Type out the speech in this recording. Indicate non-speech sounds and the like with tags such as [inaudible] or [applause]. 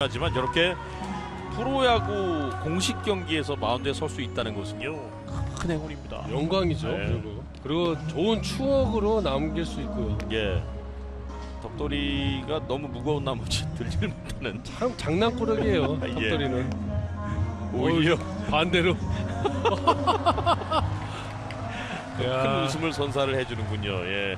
하지만 저렇게 프로야구 공식 경기에서 마운드에 설 수 있다는 것은요 큰 행운입니다. 영광이죠. 네. 그리고 그리고 좋은 추억으로 남길 수 있고요. 예. 덕돌이가 너무 무거운 나머지 [laughs] 들지를 못하는 참 장난꾸러기예요. [laughs] 예. 턱돌이는 오히려 어, 반대로. [laughs] 큰 야, 웃음을 선사를 해주는군요. 예.